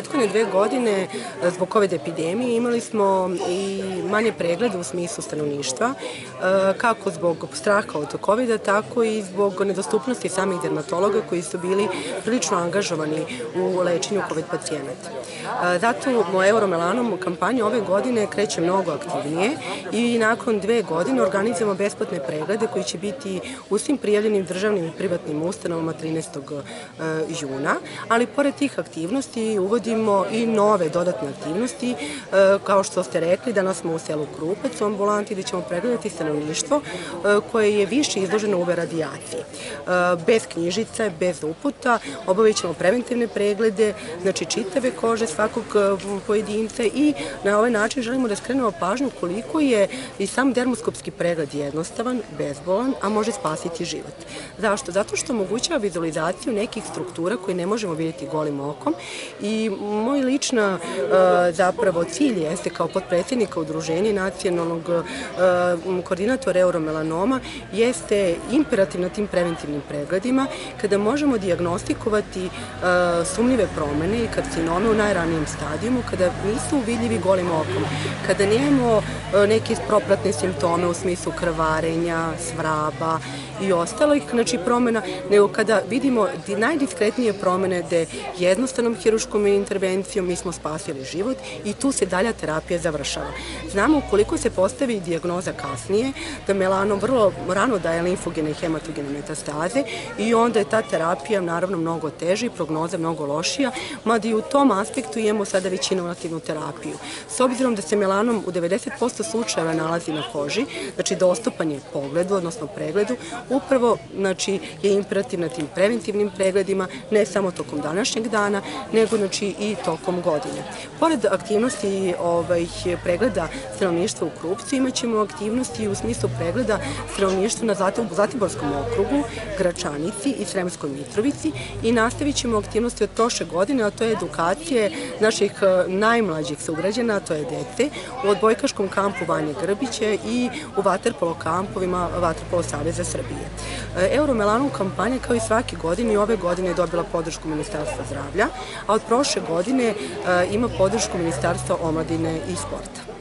Prethodne dve godine zbog COVID epidemije imali smo i manje pregleda u smislu stanovništva, kako zbog straha od COVID-a, tako i zbog nedostupnosti samih dermatologa koji su bili prilično angažovani u lečenju COVID pacijenata. Zato u Euromelanom kampanju ove godine kreće mnogo aktivnije i nakon dve godine organizujemo besplatne preglede koji će biti u svim prijavljenim državnim i privatnim ustanovama 13. juna, ali pored tih aktivnosti uvodimo i nove dodatne aktivnosti, kao što ste rekli, danas smo u selu Krupec u ambulanti gde ćemo pregledati stanovništvo koje je više izloženo uve radijaciji. Bez knjižice, bez uputa, obavit ćemo preventivne preglede, znači čitave kože svakog pojedinca i na ovaj način želimo da skrenemo pažnju koliko je i sam dermoskopski pregled jednostavan, bezbolan, a može spasiti život. Zašto? Zato što omogućava vizualizaciju nekih struktura koje ne možemo vidjeti golim okom i moj lična zapravo cilj jeste kao potpredsjednika udruženja nacionalnog koordinatora euromelanoma jeste imperativ na tim preventivnim pregledima kada možemo diagnostikovati sumnjive promene i karcinome u najranijem stadijumu, kada nisu vidljivi golim okom, kada nemamo neke propratne simptome u smislu krvarenja, svraba i ostalih znači, promena, nego kada vidimo najdiskretnije promene gde jednostavnom hiruškom intervencijom mi smo spasili život i tu se dalja terapija završava. Znamo ukoliko se postavi diagnoza kasnije, da melanom vrlo rano daje limfogene i hematogene metastaze i onda je ta terapija naravno mnogo teža i prognoza mnogo lošija, mada i u tom aspektu imamo sada već inovativnu terapiju. S obzirom da se melanom u 90% slučajeva nalazi na koži, znači dostupan je pogledu, odnosno pregledu, upravo znači, je imperativ na tim preventivnim pregledima, ne samo tokom današnjeg dana, nego znači, i tokom godine. Pored aktivnosti ovaj, pregleda stanovništva u Krupcu, imaćemo aktivnosti u smislu pregleda stanovništva na Zatiborskom okrugu, Gračanici i Sremskoj Mitrovici i nastavit ćemo aktivnosti od prošle godine, a to je edukacije naših najmlađih sugrađana, to je dete, u odbojkaškom kampu Vanje Grbiće i u vaterpolo kampovima Vaterpolo Saveza Srbije. Euromelanum kampanja kao i svake godine i ove godine je dobila podršku Ministarstva zdravlja, a od prošle godine ima podršku Ministarstva omladine i sporta.